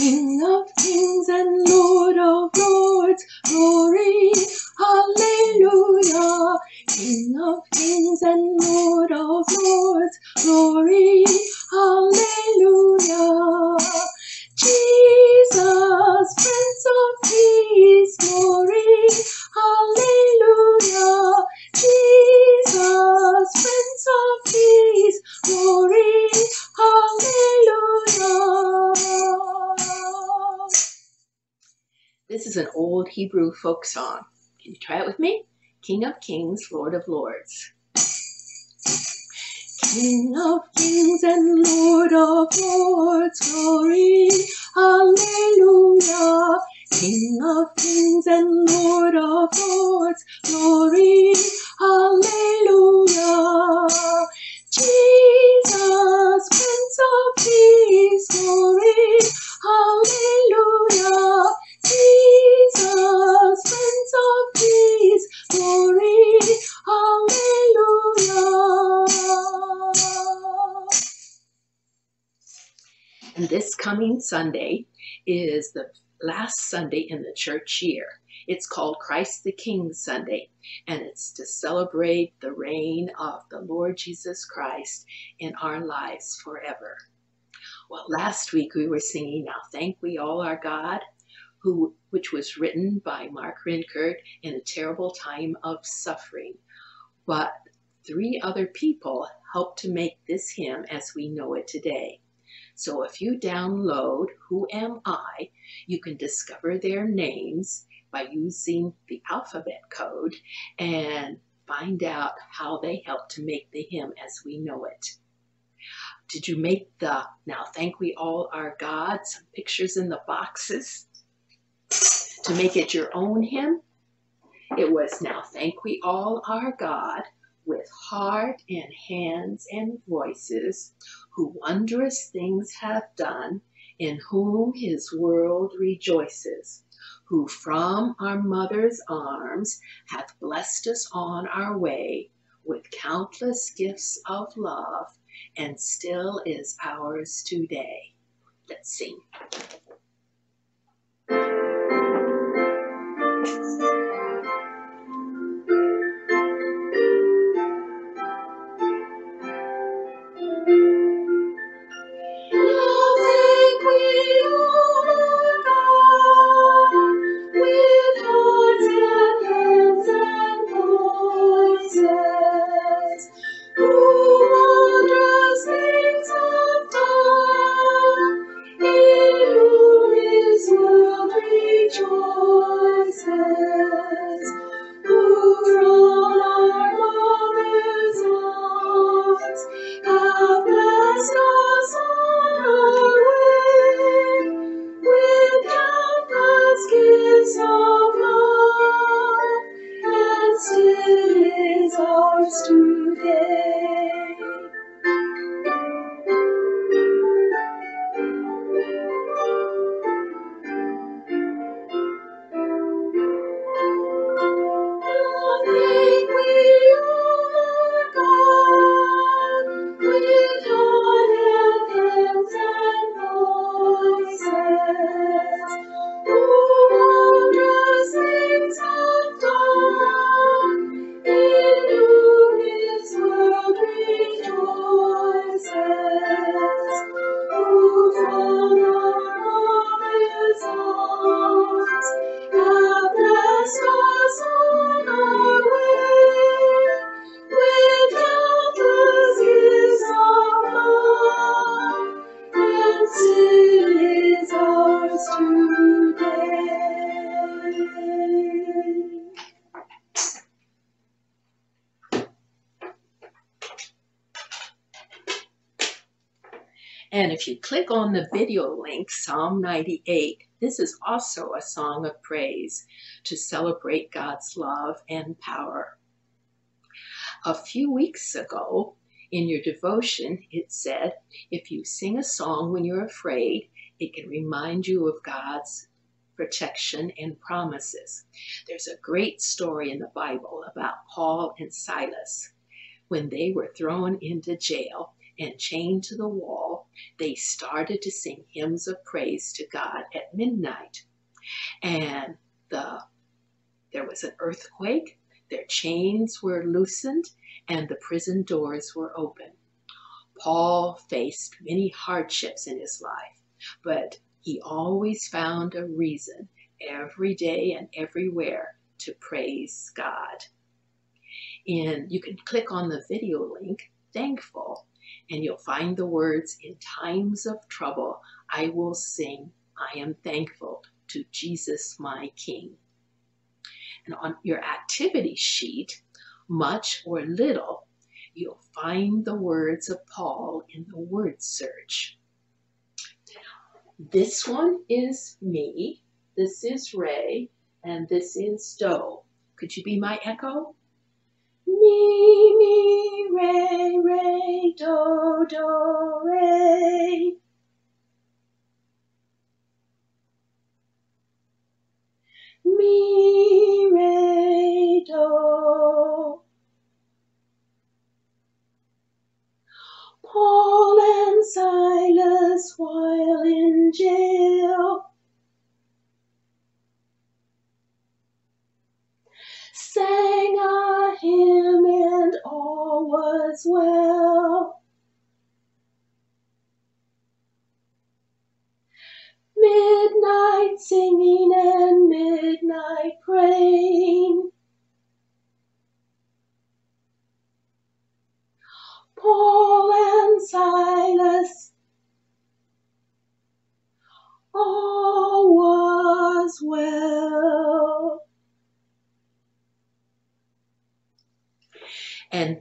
King of kings and Lord of lords, glory, hallelujah. King of kings and Lord of lords, glory, hallelujah. Hebrew folk song. Can you try it with me? King of Kings, Lord of Lords. King of kings and Lord of lords, glory, hallelujah. King of kings and Lord of lords, glory, hallelujah. Jesus, Prince of Peace, Sunday is the last Sunday in the church year. It's called Christ the King Sunday, and it's to celebrate the reign of the Lord Jesus Christ in our lives forever. Well, last week we were singing Now Thank We All Our God, who, which was written by Mark Rinkart in a terrible time of suffering. But three other people helped to make this hymn as we know it today. So if you download Who Am I, you can discover their names by using the alphabet code and find out how they helped to make the hymn as we know it. Did you make the Now Thank We All Our God, some pictures in the boxes to make it your own hymn? It was Now Thank We All Our God with heart and hands and voices, who wondrous things hath done, in whom his world rejoices, who from our mother's arms hath blessed us on our way with countless gifts of love, and still is ours today. Let's sing. And if you click on the video link, Psalm 98, this is also a song of praise to celebrate God's love and power. A few weeks ago, in your devotion, it said, if you sing a song when you're afraid, it can remind you of God's protection and promises. There's a great story in the Bible about Paul and Silas when they were thrown into jail and chained to the wall they started to sing hymns of praise to God at midnight. And the there was an earthquake, their chains were loosened, and the prison doors were open. Paul faced many hardships in his life, but he always found a reason every day and everywhere to praise God. And you can click on the video link, Thankful, and you'll find the words, In times of trouble, I will sing, I am thankful to Jesus my King. And on your activity sheet, much or little, you'll find the words of Paul in the word search. This one is me, this is Re, and this is Do. Could you be my echo? Mi, mi, re, re, do, do, re. Mi, re, do.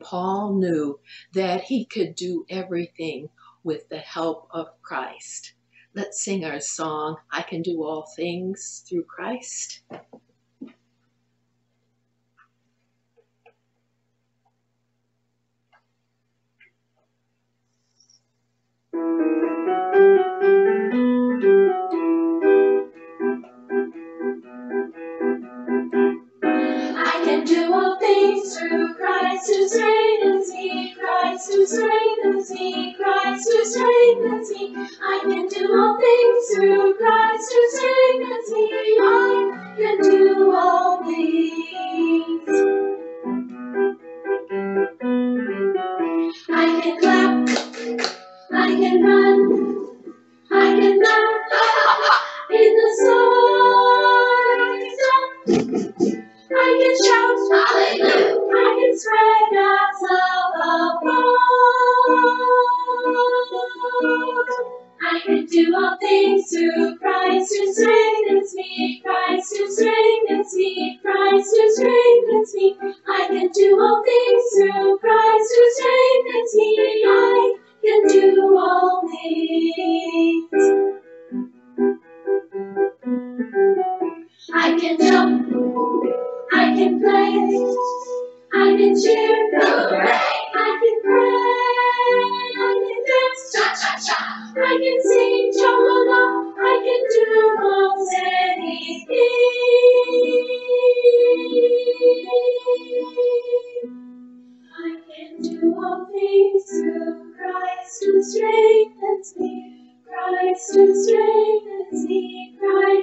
Paul knew that he could do everything with the help of Christ. Let's sing our song, I Can Do All Things Through Christ. I can who strengthens me. Christ who strengthens me. I can do all things through Christ who strengthens me. I can do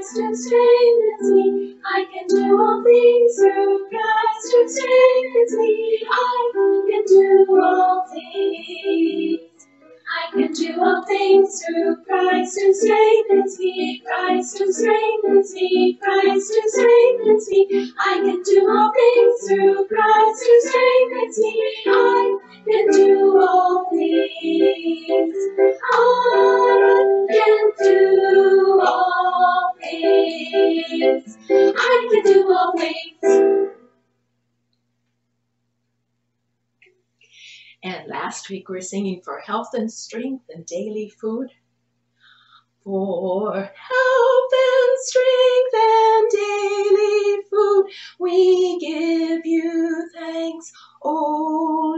Christ who strengthens me. I can do all things through Christ who strengthens me. I can do all things. I can do all things through Christ who strengthens me, Christ who strengthens me, Christ who strengthens me. I can do all things through Christ who strengthens me. Week we are singing for health and strength and daily food. For health and strength and daily food, we give you thanks, O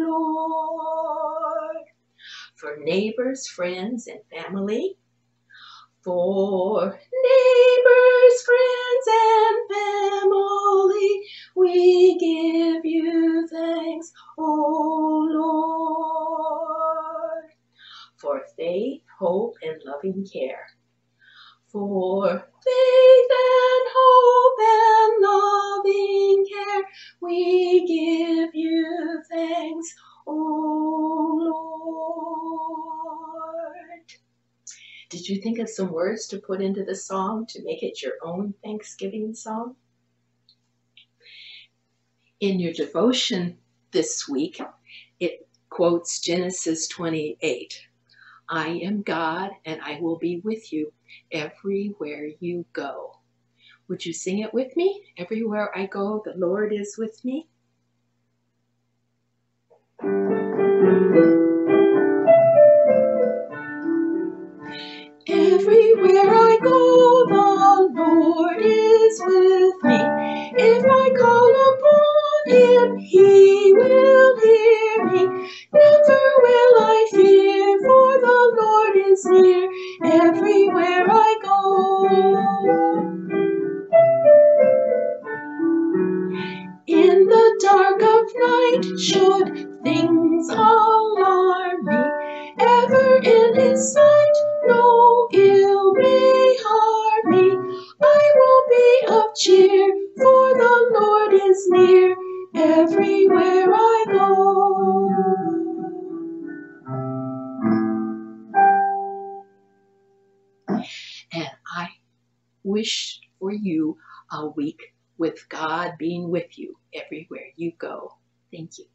Lord. For neighbors, friends, and family. For neighbors, friends, and family, Hope, loving care. For faith and hope and loving care, we give you thanks, O Lord. Did you think of some words to put into the song to make it your own Thanksgiving song? In your devotion this week, it quotes Genesis 28. I am God and I will be with you everywhere you go. Would you sing it with me? Everywhere I go, the Lord is with me. Everywhere I go. In the dark of night, should things alarm me, ever in his sight, no ill may harm me. I will be of cheer, for the Lord is near everywhere I go. Wish for you a week with God being with you everywhere you go. Thank you.